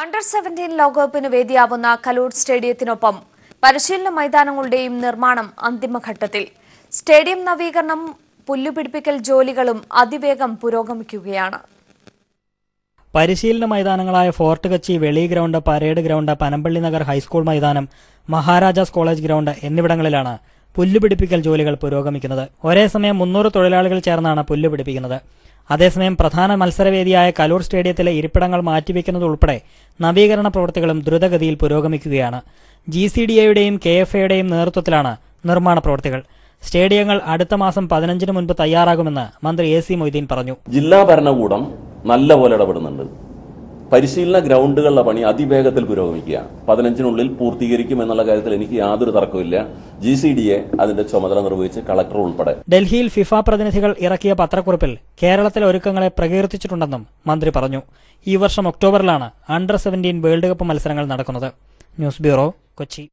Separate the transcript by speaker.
Speaker 1: Under seventeen ലോകകപ്പിന് വേദിയാവുന്ന കലൂർ സ്റ്റേഡിയത്തിനൊപ്പം പരിശീലന മൈതാനങ്ങളുടെയും നിർമ്മാണം അന്തിമഘട്ടത്തിൽ. സ്റ്റേഡിയം നവീകരണം പുല്ലുപിടിപ്പിക്കൽ ജോലികളും അതിവേഗം പുരോഗമിക്കുകയാണ്.
Speaker 2: പരിശീലന മൈതാനങ്ങളായ Fort Kochi Veli ground parade ground Panampilly Nagar high school മൈതാനം മഹാരാജാസ് കോളേജ് ഗ്രൗണ്ട് എന്നിവിടങ്ങളിലാണ് പുല്ലുപിടിപ്പിക്കൽ ജോലികൾ പുരോഗമിക്കുന്നത്. ഒരേ സമയം മുന്നൂറ് തൊഴിലാളികൾ ചേർന്നാണ് പുല്ല് പിടിപ്പിക്കുന്നത് അതേസമയം പ്രധാന മത്സരവേദിയായ കലൂർ സ്റ്റേഡിയത്തിലെ ഇരിപ്പിടങ്ങൾ മാറ്റിവെക്കുന്നതുൾപ്പെടെ നവീകരണ പ്രവൃത്തികളും ദ്രുതഗതിയിൽ പുരോഗമിക്കുകയാണ്. ജി സി ഡി എയുടെയും കെ എഫ് എയുടെയും നേതൃത്വത്തിലാണ് നിർമ്മാണ പ്രവൃത്തികൾ സ്റ്റേഡിയങ്ങൾ അടുത്ത മാസം പതിനഞ്ചിന് മുൻപ് തയ്യാറാകുമെന്ന് മന്ത്രി എ സി മൊയ്തീൻ പറഞ്ഞു.
Speaker 3: ജില്ലാ ഭരണകൂടം നല്ല പോലെ ഇടപെടുന്നുണ്ട്. പരിശീലന ഗ്രൗണ്ടുകളുടെ പണി അതിവേഗത്തിൽ പുരോഗമിക്കുകയാണ് പതിനഞ്ചിനുള്ളിൽ പൂർത്തീകരിക്കും എന്നുള്ള കാര്യത്തിൽ എനിക്ക് യാതൊരു തർക്കമില്ല ജി സി ഡി എ അതിന്റെ ചുമതല നിർവഹിച്ച് കളക്ടർ ഉൾപ്പെടെ.
Speaker 2: ഡൽഹിയിൽ ഫിഫ പ്രതിനിധികൾ ഇറക്കിയ പത്രക്കുറിപ്പിൽ കേരളത്തിലെ ഒരുക്കങ്ങളെ പ്രകീർത്തിച്ചിട്ടുണ്ടെന്നും മന്ത്രി പറഞ്ഞു. ഈ വർഷം ഒക്ടോബറിലാണ് അണ്ടർ സെവന്റീൻ വേൾഡ് കപ്പ് മത്സരങ്ങൾ നടക്കുന്നത്. News bureau Kochi.